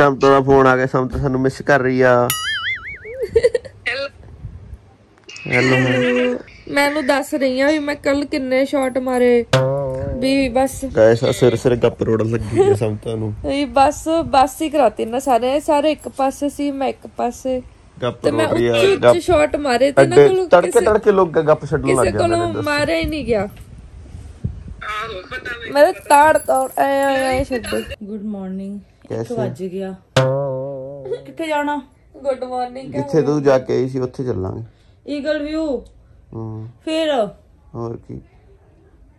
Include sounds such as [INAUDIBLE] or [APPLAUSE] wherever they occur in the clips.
ਸਮਤਾ ਦਾ phone ਆ ਗਿਆ ਸਮਤਾ ਸਾਨੂੰ ਮਿਸ ਕਰ ਰਹੀ ਆ। ਹੈਲੋ ਮੈਂ ਉਹਨੂੰ ਦੱਸ ਰਹੀ ਆ ਵੀ ਮੈਂ ਕੱਲ ਕਿੰਨੇ ਸ਼ਾਟ ਮਾਰੇ। ਵੀ ਬਸ। ਗਾਇਸ ਆ ਸਿਰ ਸਿਰ ਗੱਪ ਰੋੜਨ ਲੱਗੀ ਹੈ ਸਮਤਾ ਨੂੰ। ਵੀ ਬਸ ਬਸ ਹੀ ਕਰਾਤੀ ਨਾ। ਸਾਰੇ ਸਾਰੇ ਇੱਕ ਪਾਸੇ ਸੀ ਮੈਂ ਇੱਕ ਪਾਸੇ। ਗੱਪ ਤੇ ਮੈਂ ਰੋੜ ਰਹੀ ਆ ਉੱਚੀ ਉੱਚੀ ਸ਼ਾਟ ਮਾਰੇ ਤੇ ਨਾ ਕੋਲੋਂ ਤੜਕੇ ਕਿਸੇ ਤੜਕੇ ਲੋਕ ਗੱਪ ਛੱਡਣ ਲੱਗ ਕਿਸੇ ਜਾਂਦੇ ਨੇ ਕੋਲੋਂ ਮਾਰਿਆ ਹੀ ਨਹੀਂ ਗਿਆ। ਮੇਰੇ ਤਾੜ ਤਾੜ ਐ ਐ ਐ ਛੱਡ ਗੁੱਡ ਮਾਰਨਿੰਗ ਕੈਸੇ ਵੱਜ ਗਿਆ। ਕਿੱਥੇ ਜਾਣਾ? ਗੁੱਡ ਮਾਰਨਿੰਗ ਜਿੱਥੇ ਤੂੰ ਜਾ ਕੇ ਆਈ ਸੀ ਉੱਥੇ ਚੱਲਾਂਗੇ। ਈਗਲ ਵਿਊ ਹੂੰ। ਫਿਰ? ਹੋਰ ਕੀ?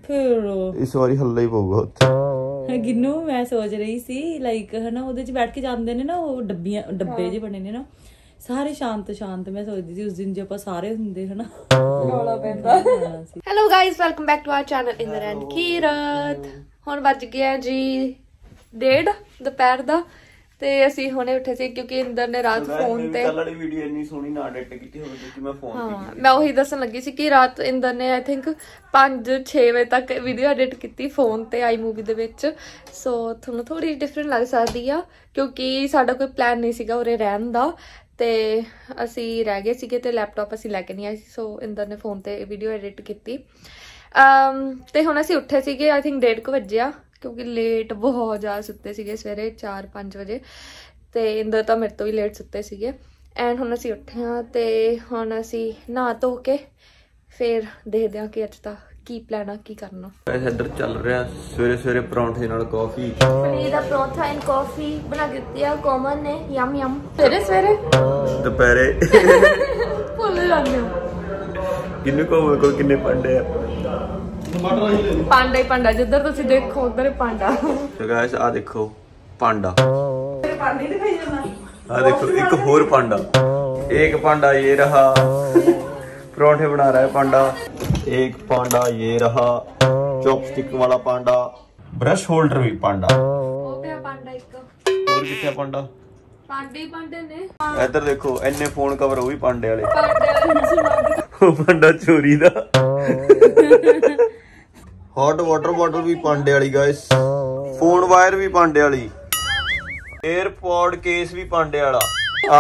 ਫਿਰ? ਇਸ ਵਾਰੀ ਹੱਲਾ ਹੀ ਪਊਗਾ ਉੱਥੇ। ਗਿੰਨੂ ਮੈਂ ਸੋਚ ਰਹੀ ਸੀ ਲਾਈਕ ਹਨਾ ਉਹਦੇ ਚ ਬੈਠ ਕੇ ਜਾਂਦੇ ਨੇ ਨਾ ਉਹ ਡੱਬੀਆਂ ਡੱਬੇ ਜਿਹੇ ਬਣੇ ਨੇ ਨਾ ਸਾਰੇ ਸ਼ਾਂਤ ਸ਼ਾਂਤ ਮੈਂ ਸੋਚਦੀ ਸੀ ਉਸ ਦਿਨ ਜੇ ਆਪਾਂ ਸਾਰੇ ਹੁੰਦੇ ਹਨਾ। ਰੌਲਾ ਪੈਂਦਾ। Hello guys welcome back to our channel Inder and Kirat ਹੁਣ ਵੱਜ ਗਿਆ ਜੀ ਡੇਢ ਦੁਪਹਿਰ ਦਾ ਤੇ ਅਸੀਂ ਹੁਣੇ ਉੱਠੇ ਸੀ ਕਿਉਂਕਿ ਇੰਦਰ ਨੇ ਰਾਤ ਫੋਨ ਤੇ ਕੱਲ ਵਾਲੀ ਵੀਡੀਓ ਇੰਨੀ ਸੋਹਣੀ ਨਾ ਐਡਿਟ ਕੀਤੀ ਹੋਵੇ ਕਿਉਂਕਿ ਮੈਂ ਫੋਨ ਹਾਂ ਮੈਂ ਉਹੀ ਦੱਸਣ ਲੱਗੀ ਸੀ ਕਿ ਰਾਤ ਇੰਦਰ ਨੇ ਆਈ ਥਿੰਕ 5-6 ਵਜੇ ਤੱਕ ਵੀਡੀਓ ਐਡਿਟ ਕੀਤੀ ਫੋਨ ਤੇ ਆਈ ਮੂਵੀ ਦੇ ਵਿੱਚ। ਸੋ ਤੁਹਾਨੂੰ ਥੋੜੀ ਡਿਫਰੈਂਟ ਲੱਗ ਸਕਦੀ ਆ ਕਿਉਂਕਿ ਸਾਡਾ ਕੋਈ ਪਲਾਨ ਨਹੀਂ ਸੀਗਾ ਉਰੇ ਰਹਿਣ ਦਾ ਤੇ ਅਸੀਂ ਰਹਿ ਗਏ ਸੀਗੇ ਤੇ ਲੈਪਟਾਪ ਅਸੀਂ ਲੈ ਕੇ ਨਹੀਂ ਆਏ ਸੀ ਸੋ ਇੰਦਰ ਨੇ ਫੋਨ ਤੇ ਵੀਡੀਓ ਐਡਿਟ ਕੀਤੀ। ਅਮ ਤੇ ਹੁਣ ਅਸੀਂ ਉੱਠੇ ਸੀਗੇ ਆਈ ਥਿੰਕ 1:30 ਵਜੇ ਕਿਉਂਕਿ ਲੇਟ ਬਹੁਤ ਜ਼ਿਆਦਾ ਸੁੱਤੇ ਸੀਗੇ ਸਵੇਰੇ 4-5 ਵਜੇ ਤੇ ਇੰਦਰ ਤਾਂ ਮੇਰੇ ਤੋਂ ਵੀ ਲੇਟ ਸੁੱਤੇ ਸੀਗੇ। ਐਂਡ ਹੁਣ ਅਸੀਂ ਉੱਠੇ ਹਾਂ ਤੇ ਹੁਣ ਅਸੀਂ ਨਹਾ ਧੋ ਕੇ ਫਿਰ ਦੇਖਦੇ ਹਾਂ ਕਿ ਅੱਜ ਦਾ ਕੀ ਪਲਾਨ ਆ ਕੀ ਕਰਨਾ। ਵੈਸੇ ਇੱਧਰ ਚੱਲ ਰਿਹਾ ਸਵੇਰੇ ਸਵੇਰੇ ਪਰੌਂਠੇ ਨਾਲ ਕਾਫੀ ਪਨੀਰ ਦਾ ਪਰੌਂਠਾ ਐਂਡ ਕਾਫੀ ਬਣਾ ਕੇ ਦਿੱਤੀ ਆ ਕੋਮਨ ਨੇ ਯਮ ਯਮ ਸਵੇਰੇ ਸਵੇਰੇ? ਦੁਪਹਿਰੇ। ਭੁੱਲ ਜਾਂਦੇ ਹੋ। ਕਿੰਨੇ ਕੋਲ ਕੋਲ ਕਿੰਨੇ ਪੰਡੇ ਆ। ਟਮਾਟਰ ਪਾਂਡਾ ਹੀ ਪਾਂਡਾ ਜਿੱਧਰ ਤੁਸੀਂ ਦੇਖੋ ਉਧਰ ਪਾਂਡਾ। ਤੇ ਗਾਇਸ ਆ ਦੇਖੋ ਪਾਂਡਾ। ਆ ਦੇਖੋ ਇੱਕ ਹੋਰ ਪਾਂਡਾ। ਇੱਕ ਪਾਂਡਾ ਇਹ ਰਹਾ। ਪਰੌਂਠੇ ਬਣਾ ਰਿਹਾ ਪਾਂਡਾ। ਇੱਕ ਪਾਂਡਾ ਇਹ ਰਹਾ। ਚੌਪਸਟਿਕ ਵਾਲਾ ਪਾਂਡਾ। ਬ੍ਰਸ਼ ਹੋਲਡਰ ਵੀ ਪਾਂਡਾ। ਕਿੱਥੇ ਪਾਂਡੇ? ਪਾਂਡੇ ਨੇ। ਇੱਧਰ ਦੇਖੋ ਐਨੇ ਫੋਨ ਕਵਰ ਉਹ ਵੀ ਪਾਂਡੇ ਵਾਲੇ। ਪਾਂਡੇ ਵਾਲੇ ਉਹ ਪਾਂਡਾ ਚੋਰੀ ਦਾ। [LAUGHS] ਹੌਟ ਵਾਟਰ ਬੋਟਲ ਵੀ ਪਾਂਡੇ ਵਾਲੀ ਗਾਇਸ ਫੋਨ ਵਾਇਰ ਵੀ ਪਾਂਡੇ ਵਾਲੀ। 에어ਪੋਡ ਕੇਸ ਵੀ ਪਾਂਡੇ ਵਾਲਾ। ਆ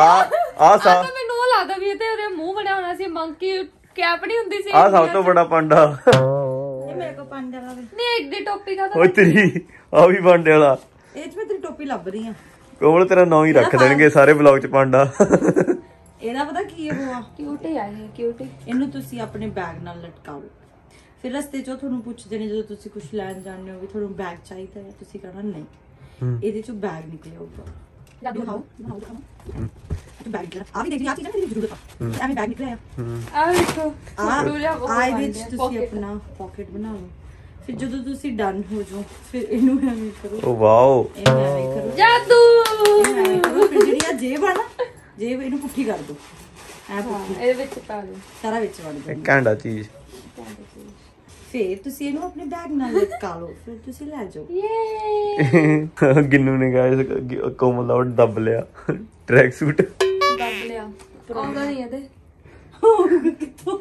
ਆ ਸਾ ਤਾਂ ਮੈਨੂੰ ਉਹ ਲੱਗਦਾ ਵੀ ਇਹ ਤੇ ਉਹਦੇ ਮੂੰਹ ਬਣਿਆ ਹੋਣਾ ਸੀ ਮੰਕੀ ਕੈਪ ਨਹੀਂ ਹੁੰਦੀ ਸੀ ਆ ਸਭ ਤੋਂ ਵੱਡਾ ਪਾਂਡਾ ਇਹ ਮੇਰੇ ਕੋ ਪੰਜ ਵਾਲਾ ਵੇ। ਨਹੀਂ ਇੱਕ ਦੀ ਟੋਪੀ ਦਾ ਉਹ ਤੇਰੀ ਆ ਵੀ ਪਾਂਡੇ ਵਾਲਾ। ਇਹ ਚ ਮੈਂ ਤੇਰੀ ਟੋਪੀ ਲੱਭ ਰਹੀ ਆ। ਕੋਮਲ ਤੇਰਾ ਨਾਂ ਹੀ ਰੱਖ ਦੇਣਗੇ ਸਾਰੇ ਬਲੌਗ ਚ ਪਾਂਡਾ ਇਹਦਾ ਪਤਾ ਕੀ ਕਿਊਟ ਹੀ ਆ ਇਹ ਕਿਊਟ ਹੀ। ਇਹਨੂੰ ਤੁਸੀਂ ਆਪਣੇ ਬੈਗ ਨਾਲ ਲਟਕਾਓ। ਫਿਰ ਰਸਤੇ 'ਚੋਂ ਤੁਹਾਨੂੰ ਪੁੱਛਦੇ ਨੇ ਜਦੋਂ ਤੁਸੀਂ ਕੁਝ ਲੈਣ ਜਾਂਦੇ ਹੋ ਵੀ ਤੁਹਾਨੂੰ ਬੈਗ ਚਾਹੀਦਾ ਹੈ ਤੁਸੀਂ ਕਹਣਾ ਨਹੀਂ। ਇਹਦੇ 'ਚੋਂ ਬੈਗ ਨਿਕਲਿਆ ਉੱਪਰ ਦਿਖਾਓ ਦਿਖਾਓ ਦਿਖਾਓ। ਤੂੰ ਬੈਗ ਨਿਕਲਿਆ ਆ ਵੀ ਦੇਖ ਲਈ ਆ ਚੀਜ਼ਾਂ ਤੇਰੀ ਜ਼ਰੂਰਤ ਆ ਐਵੇਂ ਬੈਗ ਨਿਕਲਿਆ। ਆ ਵੇਖੋ ਆ ਉਹ ਆ ਇਹਦੇ 'ਚ ਬਣ ਤੁਸੀਂ ਆਪਣਾ ਪਾਕਟ ਬਣਾ ਲਓ। ਫਿਰ ਜਦੋਂ ਤੁਸੀਂ ਡਨ ਹੋ ਜਾਓ ਫਿਰ ਇਹਨੂੰ ਐਵੇਂ ਕਰੋ। Oh wow. ਇਹਨੂੰ ਐਵੇਂ ਕਰੋ। ਜਾਦੂ! ਫਿਰ ਜਿਹੜੀ ਆ ਜੇਬ ਆ ਨਾ ਜੇਬ ਇਹਨੂੰ ਪੁੱਠੀ ਕਰ ਦਿਓ। ਐ ਪੁੱਠੀ। ਇਹਦੇ ਵਿੱਚ ਪਾ ਲਓ ਸਾਰਾ ਵਿੱਚ ਵੜ ਦਿਓ ਇੱਕ ਘੰਟਾ ਚੀਜ਼। ਫਿਰ ਤੁਸੀਂ ਇਹਨੂੰ ਆਪਣੇ ਬੈਗ ਨਾਲ ਲਟਕਾ ਲਓ ਫਿਰ ਤੁਸੀਂ ਲੈ ਜਾਓ। ਯੇ ਗਿੰਨੂ ਨੇ ਗਾਇਸ ਕੋਮਲ ਦਾ ਦੱਬ ਲਿਆ ਟਰੈਕ ਸੂਟ ਦੱਬ ਲਿਆ ਆਉਂਦਾ ਨਹੀਂ ਇਹਦੇ। ਹੁਣ ਕਿੱਥੋਂ?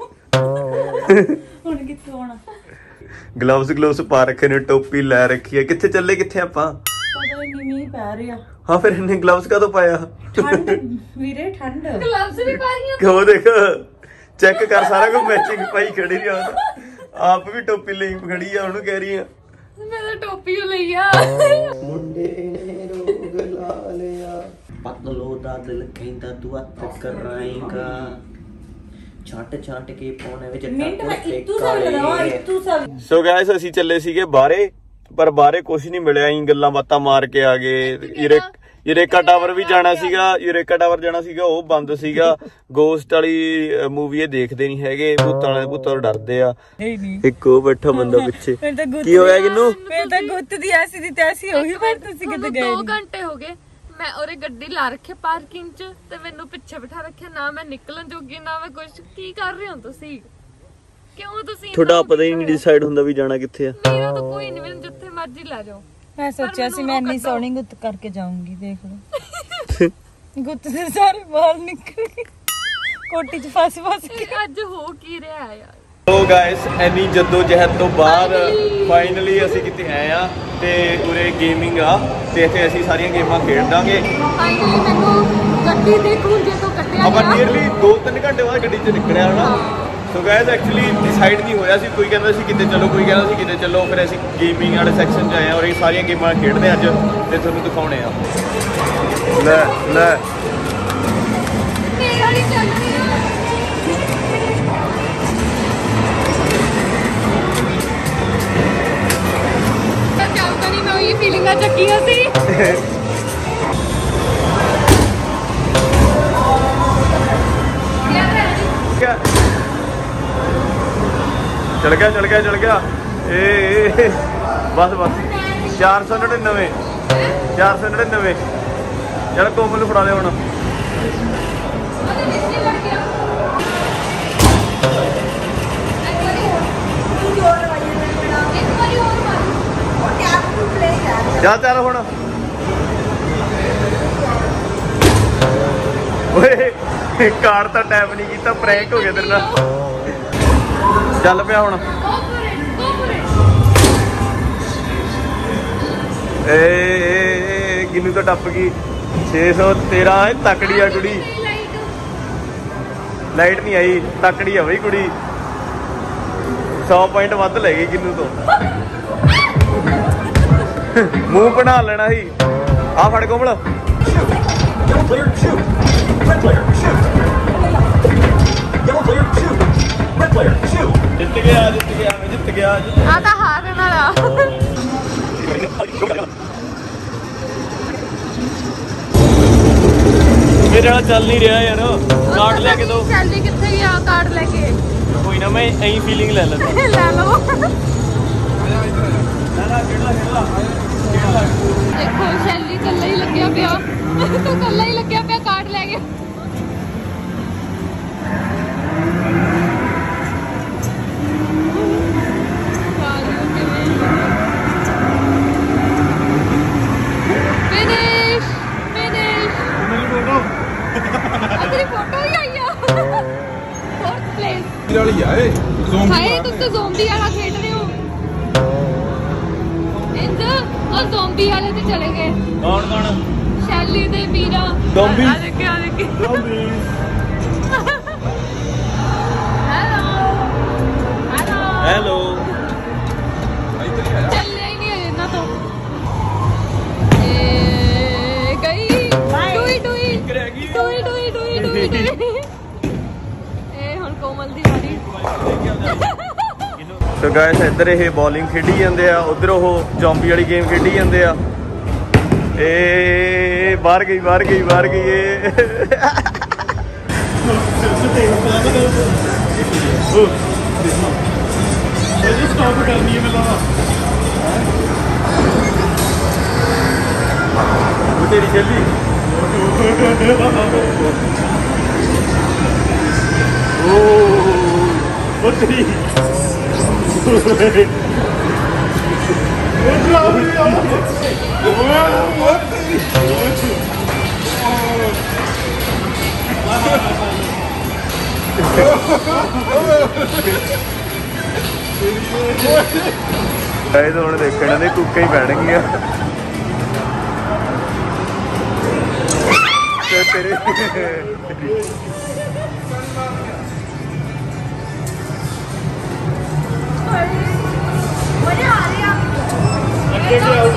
ਆਉਣਾ? ਗਲਵਸ ਗਲਵਸ ਪਾ ਰੱਖੇ ਨੇ ਟੋਪੀ ਲੈ ਰੱਖੀ ਹੈ। ਕਿੱਥੇ ਚੱਲੇ ਕਿੱਥੇ ਆਪਾਂ? ਪਤਾ ਨਹੀਂ ਮੀਂਹ ਪੈ ਰਿਹਾ। ਹਾਂ ਫਿਰ ਇਹਨੇ ਗਲਵਸ ਕਾਹਤੋਂ ਪਾਇਆ? ਠੰਡ ਵੀਰੇ ਠੰਡ। ਗਲਵਸ ਵੀ ਪਾ ਰਹੀਆਂ। ਕਿਉਂ ਦੇਖ ਚੈੱਕ ਕਰ ਸਾਰਾ ਕੁਝ ਮੈਚਿੰਗ ਪਾਈ ਖੜੀ ਰਹੀ ਆ। ਆਪ ਵੀ ਟੋਪੀ ਲਈ ਖੜੀ ਆ ਉਹਨੂੰ ਕਹਿ ਰਹੀ ਆ। ਮੈਂ ਤਾਂ ਟੋਪੀ ਓ ਲਈ ਆ। ਮੁੰਡੇ ਨੇ ਰੋਗ ਲਾ ਲਿਆ। ਪਤਲੋ ਦਾ ਦਿਲ ਕਹਿੰਦਾ ਤੂੰ ਅੱਤ ਕਰਾਏਗਾ। ਛੱਟ ਛੱਟ ਕੇ ਪਾਉਣੇ ਵਿੱਚ ਮਿੰਟ ਮੈਂ ਇਤੂ ਸਭ ਲਗਾਵਾ ਇਤੂ ਸਭ। ਸੋ ਗਾਇਸ ਅਸੀਂ ਚੱਲੇ ਸੀਗੇ ਬਾਹਰੇ ਪਰ ਬਾਹਰੇ ਕੁਝ ਨਹੀਂ ਮਿਲਿਆ ਹੀ ਗੱਲਾਂ ਬਾਤਾਂ ਮਾਰ ਕੇ ਆ ਗਏ। ਯੂਰੇ ਯੂਰੇਕਾ ਟਾਵਰ ਵੀ ਜਾਣਾ ਸੀਗਾ ਯੂਰੇਕਾ ਟਾਵਰ ਜਾਣਾ ਸੀਗਾ ਉਹ ਬੰਦ ਸੀਗਾ। ਗੋਸਟ ਵਾਲੀ ਮੂਵੀ ਇਹ ਦੇਖਦੇ ਨਹੀਂ ਹੈਗੇ ਭੂਤਾਂ ਵਾਲੇ ਭੂਤਾਂ ਤੋਂ ਡਰਦੇ ਆ। ਨਹੀਂ ਨਹੀਂ। ਇੱਕ ਉਹ ਬੈਠਾ ਬੰਦਾ ਪਿੱਛੇ। ਕੀ ਹੋਇਆ ਕਿਨੂੰ? ਮੈਂ ਤਾਂ ਗੁੱਤ ਦੀ ਐਸੀ ਦੀ ਤੈਸੀ ਹੋਈ ਪਰ ਤੁਸੀਂ ਕਿਤੇ ਗਏ 2 ਘੰਟੇ ਹੋ ਗਏ। ਮੈਂ ਉਹਰੇ ਗੱਡੀ ਲਾ ਰੱਖੀ ਪਾਰਕਿੰਗ 'ਚ ਤੇ ਮੈਨੂੰ ਪਿੱਛੇ ਬਿਠਾ ਰੱਖਿਆ। ਨਾ ਮੈਂ ਨਿਕਲਣ ਜੋਗੀ ਨਾ ਮੈਂ ਕੁਝ ਕੀ ਕਰ ਰਹੇ ਹੋ ਤੁਸੀਂ? ਕਿਉਂ ਤੁਸੀਂ ਤੁਹਾਡਾ ਪਤਾ ਹੀ ਨਹੀਂ ਡਿਸਾਈਡ ਹੁੰਦਾ ਵੀ ਜਾਣਾ ਕਿੱਥੇ ਆ। ਮੇਰਾ ਤਾਂ ਕੋਈ ਨਹੀਂ ਮੈਨੂੰ ਜਿੱਥੇ ਮਰਜ਼ੀ ਲੈ ਜਾਓ। ਮੈਂ ਸੋਚਿਆ ਸੀ ਮੈਂ ਇੰਨੀ ਸੋਹਣੀ ਗੁੱਤ ਕਰਕੇ ਜਾਊਂਗੀ ਦੇਖ ਲਓ। [LAUGHS] ਗੁੱਤ ਦੇ ਸਾਰੇ ਬਾਹਰ ਨਿਕਲ ਗਏ। ਕੋਟੀ ਚ ਫਸ ਫਸ ਕੇ। ਅੱਜ ਹੋ ਕੀ ਰਿਹਾ ਹੈ ਯਾਰ? ਸੋ ਗਾਇਸ ਐਨੀ ਜੱਦੋ ਜਹਿਦ ਤੋਂ ਬਾਅਦ! ਫਾਈਨਲੀ ਅਸੀਂ ਕਿਤੇ ਆਏ ਆ ਤੇ ਉਰੇ ਗੇਮਿੰਗ ਆ ਤੇ ਇੱਥੇ ਅਸੀਂ ਸਾਰੀਆਂ ਗੇਮਾਂ ਖੇਡ ਦਾਂਗੇ। ਫਾਈਨਲੀ ਮੈਨੂੰ ਗੱਡੀ ਦੇ ਖੁੰਝੇ ਤੋਂ ਕੱਢਿਆ ਆਪਾਂ ਨੀਅਰਲੀ 2-3 ਘੰਟੇ ਬਾਅਦ ਗੱਡੀ 'ਚ ਨਿਕਲਿਆ ਹਨਾ ਸੋ ਗਾਇਸ ਐਕਚੁਅਲੀ ਡਿਸਾਈਡ ਨਹੀਂ ਹੋਇਆ ਸੀ ਕੋਈ ਕਹਿੰਦਾ ਸੀ ਕਿਤੇ ਚੱਲੋ ਕੋਈ ਕਹਿੰਦਾ ਸੀ ਕਿਤੇ ਚੱਲੋ ਫਿਰ ਅਸੀਂ ਗੇਮਿੰਗ ਵਾਲੇ ਸੈਕਸ਼ਨ 'ਚ ਆਏ ਆ ਔਰ ਇਹ ਸਾਰੀਆਂ ਗੇਮਾਂ ਖੇਡਦੇ ਅੱਜ ਤੇ ਤੁਹਾਨੂੰ ਦਿਖਾਉਣੇ ਆ ਲੈ ਲੈ। ਫੀਲਿੰਗਾਂ ਚੱਕੀਆਂ ਸੀ। [LAUGHS] ਚਲ ਗਿਆ ਚਲ ਗਿਆ ਚਲ ਗਿਆ। ਏ ਏ, ਬਸ ਬਸ। 499 499 ਚਲ ਕੋਮਲ ਨੂੰ ਫੜਾ ਦੇ ਹੁਣ। ਜਾ ਚੱਲ ਹੁਣ। ਓਏ ਕਾਰ ਤਾਂ ਟੈਪ ਨਹੀਂ ਕੀਤਾ ਪ੍ਰੈਂਕ ਹੋ ਗਿਆ ਤੇਰੇ ਨਾਲ। ਚੱਲ ਪਿਆ ਹੁਣ। ਏ ਏ, ਗਿੰਨੂ ਤਾਂ ਟੱਪ ਗਈ। 613 ਇਹ ਤਕੜੀ ਆ ਕੁੜੀ। ਲਾਈਟ ਨਹੀਂ ਆਈ ਤਕੜੀ ਆ ਬਈ ਕੁੜੀ। 100 ਪੁਆਇੰਟ ਵੱਧ ਲੈ ਗਈ ਗਿੰਨੂ ਤੋਂ। ਮੂੰਹ ਬਣਾ ਲੈਣਾ ਸੀ। ਆ ਫੜ ਕੋਮਲ। Player, shoot. Red player, shoot. Red player, shoot. ਜਿੱਤ ਗਿਆ ਜਿੱਤ ਗਿਆ ਮੈਂ ਜਿੱਤ ਗਿਆ ਆ ਤਾਂ ਹਾਰਨ ਵਾਲਾ ਮੇਰੇ ਨਾਲ ਚੱਲ ਨਹੀਂ ਰਿਹਾ ਯਾਰ। ਕਾਰਡ ਲੈ ਕੇ ਦੋ। ਚੱਲਦੀ ਕਿੱਥੇ ਗਿਆ ਕਾਰਡ ਲੈ ਕੇ। ਕੋਈ ਨਾ ਮੈਂ ਐਂ ਫੀਲਿੰਗ ਲੈ ਲੈਂਦਾ। [LAUGHS] ਲੈ ਲਓ। ਦੇਖੋ ਸ਼ੈਲੀ ਕੱਲਾ ਹੀ ਲੱਗਿਆ ਪਿਆ। ਤੂੰ ਕੱਲਾ ਹੀ ਲੱਗਿਆ ਪਿਆ ਕਾਰਡ ਹਾਏ ਤੁਸੀਂ ਤਾਂ ਜ਼ੋਂਬੀ ਵਾਲਾ ਖੇਡ ਰਹੇ ਹੋ। ਇੰਦ ਉਹ ਜ਼ੋਂਬੀ ਵਾਲੇ ਤੇ ਚਲੇ ਗਏ। ਕੌਣ ਕੌਣ? ਸ਼ੈਲੀ ਦੇ ਵੀਰਾ। ਜ਼ੋਂਬੀ? ਆ ਦੇਖੇ ਆ ਦੇਖੇ ਹੈਲੋ ਹੈਲੋ ਹੈਲੋ ਇੱਧਰ ਹੀ ਨਹੀਂ ਅਜੇ ਇਹਨਾਂ ਤੋਂ। ਏ ਗਈ। ਟੂਈ ਟੂਈ ਰਹਿ ਗਈ। ਟੂਈ ਟੂਈ ਟੂਈ ਟੂਈ ਟੂਈ [LAUGHS] ਇਹ ਹੁਣ ਕੋਮਲ ਦੀ ਵਾਰੀ। ਸੋ ਗਾਇਸ ਇੱਧਰ ਇਹ ਬੋਲਿੰਗ ਖੇਡੀ ਜਾਂਦੇ ਆ, ਉਧਰ ਉਹ ਜ਼ੋਂਬੀ ਵਾਲੀ ਗੇਮ ਖੇਡੀ ਜਾਂਦੇ ਆ। ਏ, ਬਾਹਰ ਗਈ ਬਾਹਰ ਗਈ ਬਾਹਰ ਗਈ ਏ। ਸਟਾਪ ਕਰਨੀ ਹੈ ਮੈਨੂੰ ਉਹ ਤੇਰੀ ਛੇਲੀ ਓ। ਉਹ ਤੇਰੀ ਇਹ ਤਾਂ ਹੁਣ ਦੇਖਣ ਦੇ ਕੁੱਕੇ ਹੀ ਪੈਣਗੀਆਂ ਤੇ ਤੇਰੇ ਸੋ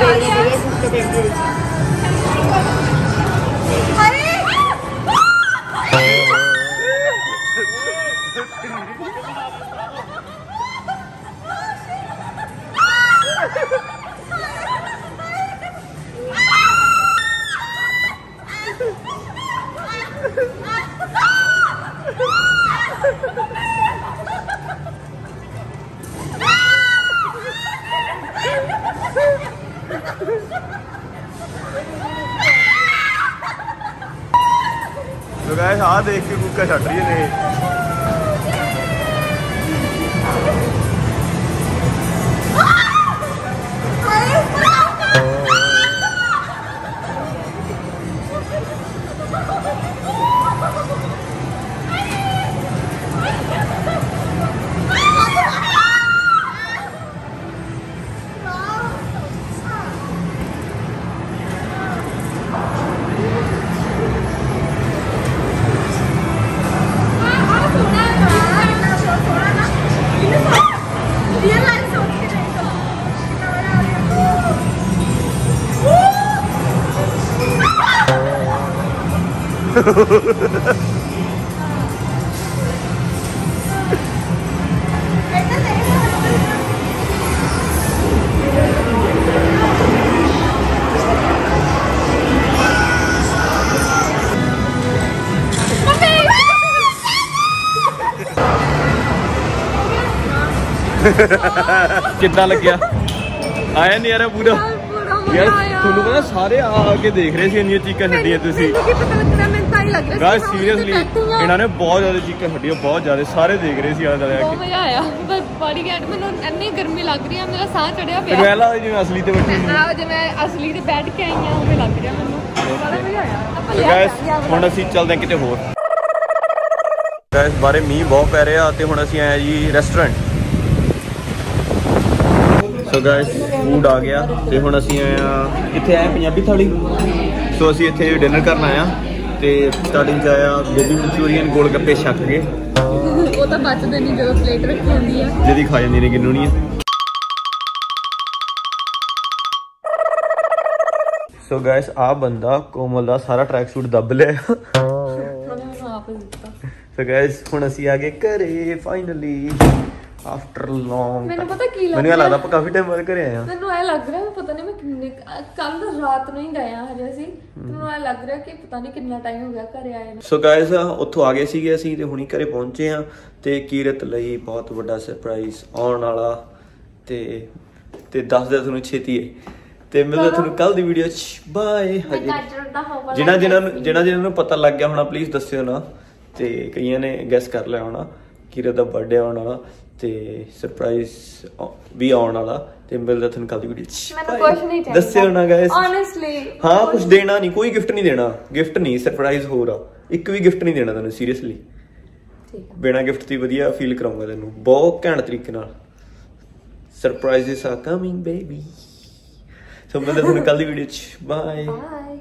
ਆਹ ਦੇਖ ਕੇ ਕੁੱਕਾ ਛੱਡ ਰਹੀ ਨੇ ਕਿੱਦਾਂ ਲੱਗਿਆ? ਆਇਆ ਨਹੀਂ ਯਾਰ ਪੂਰਾ। ਪੂਰਾ ਮਜ਼ਾ ਯਾਰ ਆਇਆ। ਤੁਹਾਨੂੰ ਪਤਾ ਸਾਰੇ ਆ ਆ ਕੇ ਦੇਖ ਰਹੇ ਸੀ ਇੰਨੀਆਂ ਚੀਕਾਂ ਛੱਡੀਆਂ ਤੁਸੀਂ। ਲੱਗ ਰਿਹਾ ਗਾਇਸ ਸੀਰੀਅਸਲੀ। ਇਹਨਾਂ ਨੇ ਬਹੁਤ ਜ਼ਿਆਦਾ ਚੀਕਾਂ ਛੱਡੀਆਂ ਬਹੁਤ ਜ਼ਿਆਦਾ ਸਾਰੇ ਦੇਖ ਰਹੇ ਸੀ ਆਲੇ ਦੁਆਲੇ ਆ ਬਹੁਤ ਕੇ ਮਜ਼ਾ ਆਇਆ। ਬਸ ਬੜੀ ਘੈਂਟ ਮੈਨੂੰ ਇੰਨੀ ਗਰਮੀ ਲੱਗ ਰਹੀ ਆ ਮੇਰਾ ਸਾਹ ਚੜਿਆ ਪਿਆ। ਐਂ ਲੱਗਦਾ ਜਿਵੇਂ ਅਸਲੀ ਤੇ ਬੈਠੀ ਸੀ ਆ ਜਿਵੇਂ ਅਸਲੀ ਤੇ ਬੈਠ ਕੇ ਆਈ ਆ ਉਵੇਂ ਲੱਗ ਰਿਹਾ ਮੈਨੂੰ। ਬੜਾ ਮਜ਼ਾ ਆਇਆ। ਆਪਾਂ ਲਿਆ ਗਾਇਸ ਹੁਣ ਅਸੀਂ ਚੱਲਦੇ ਹਾਂ ਕਿਤੇ ਹੋਰ। ਗਾਇਸ ਬਾਰੇ ਮੀਂਹ ਬਹੁਤ ਪੈ ਰਿਹਾ ਤੇ ਹੁਣ ਅਸੀਂ ਆਏ ਜੀ ਰੈਸਟੋਰੈਂਟ ਸੋ ਗਾਇਸ ਫੂਡ ਆ ਗਿਆ ਤੇ ਹੁਣ ਅਸੀਂ ਆਏ ਆ ਕਿੱਥੇ ਆਏ ਪੰਜਾਬੀ ਥਾਲੀ। ਸੋ ਅਸੀਂ ਇੱਥੇ ਡਿਨਰ ਕਰਨ ਆਏ ਆ। ਤੇ ਸਟਾਰਟਿੰਗ ਚ ਆਇਆ ਗੋਭੀ ਮਨਚੂਰੀਅਨ ਗੋਲ ਗੱਪੇ ਛੱਕ ਗਏ ਉਹ ਤਾਂ ਬਚਦੇ ਨਹੀਂ ਜਦੋਂ ਪਲੇਟ ਰੱਖੀ ਹੁੰਦੀ ਆ। ਜਿਹਦੀ ਖਾ ਜਾਂਦੀ ਨੇ ਕਿੰਨੂ ਨਹੀਂ ਸੋ ਗਾਇਸ ਆ ਬੰਦਾ ਕੋਮਲ ਦਾ ਸਾਰਾ ਟਰੈਕ ਸੂਟ ਦੱਬ ਲਿਆ। ਸੋ ਗਾਇਸ ਹੁਣ ਅਸੀਂ ਆ ਗਏ ਘਰੇ ਫਾਈਨਲੀ ਆਫਟਰ ਲੌਂਗ ਮੈਨੂੰ ਪਤਾ ਕੀ ਲੱਗ ਮੈਨੂੰ ਇਹ? ਲੱਗਦਾ ਆਪਾਂ ਕਾਫੀ ਟਾਈਮ ਬਾਅਦ ਘਰੇ ਆਏ ਆ ਮੈਨੂੰ ਐ ਲੱਗ ਰਿਹਾ ਪਤਾ ਨਹੀਂ ਮੈਂ ਕਿੰਨੇ ਕੱਲ ਰਾਤ ਨੂੰ ਹੀ ਗਿਆ ਹਜੇ ਅਸੀਂ। ਮੈਨੂੰ ਐ ਲੱਗ ਰਿਹਾ ਕਿ ਪਤਾ ਨਹੀਂ ਕਿੰਨਾ ਟਾਈਮ ਹੋ ਗਿਆ ਘਰੇ ਆਏ ਨੂੰ। ਸੋ ਗਾਇਸ ਉੱਥੋਂ ਆ ਗਏ ਸੀਗੇ ਅਸੀਂ ਤੇ ਹੁਣੀ ਘਰੇ ਪਹੁੰਚੇ ਆ ਤੇ ਕੀਰਤ ਲਈ ਬਹੁਤ ਵੱਡਾ ਸਰਪ੍ਰਾਈਜ਼ ਆਉਣ ਵਾਲਾ ਤੇ ਤੇ ਦੱਸਦਾ ਤੁਹਾਨੂੰ ਛੇਤੀ। ਹੈ ਤੇ ਮਿਲਦਾ ਤੁਹਾਨੂੰ ਕੱਲ ਦੀ ਵੀਡੀਓ ਚ। ਬਾਏ ਜਿਨ੍ਹਾਂ ਜਿਨ੍ਹਾਂ ਨੂੰ ਜਿਨ੍ਹਾਂ ਜਿਨ੍ਹਾਂ ਨੂੰ ਪਤਾ ਲੱਗ ਗਿਆ ਹੋਣਾ ਪਲੀਜ਼ ਦੱਸਿਓ ਨਾ। ਤੇ ਕਈਆਂ ਨੇ ਗੈਸ ਕਰ ਲਿਆ ਹੋਣਾ ਕੀਰਤ ਦਾ ਬਰਥਡੇ ਆਉਣ ਵਾਲਾ। ਤੇ ਸਰਪ੍ਰਾਈਜ਼ ਵੀ ਆਉਣ ਵਾਲਾ ਤੇ ਮਿਲਦਾ ਤੁਹਾਨੂੰ ਕੱਲ ਦੀ ਵੀਡੀਓ ਚ ਮੈਨੂੰ. ਕੁਝ ਨਹੀਂ ਚਾਹੀਦਾ। ਦੱਸਿਓ ਨਾ ਗਾਇਸ ਓਨੈਸਟਲੀ ਹਾਂ ਕੁਝ ਦੇਣਾ ਨਹੀਂ ਕੋਈ ਗਿਫਟ ਨਹੀਂ ਦੇਣਾ। ਗਿਫਟ ਨਹੀਂ ਸਰਪ੍ਰਾਈਜ਼ ਹੋਰ ਆ। ਇੱਕ ਵੀ ਗਿਫਟ ਨਹੀਂ ਦੇਣਾ ਤੁਹਾਨੂੰ ਸੀਰੀਅਸਲੀ ਠੀਕ ਆ। ਬਿਨਾ ਗਿਫਟ ਦੀ ਵਧੀਆ ਫੀਲ ਕਰਾਉਂਗਾ ਤੈਨੂੰ। ਬਹੁਤ ਘੈਂਟ ਤਰੀਕੇ ਨਾਲ। ਸਰਪ੍ਰਾਈਜ਼ਸ ਆ ਕਮਿੰਗ ਬੇਬੀ ਸੋ ਮਿਲਦੇ ਤੁਹਾਨੂੰ [LAUGHS] ਕੱਲ ਦੀ ਵੀਡੀਓ ਚ। Bye bye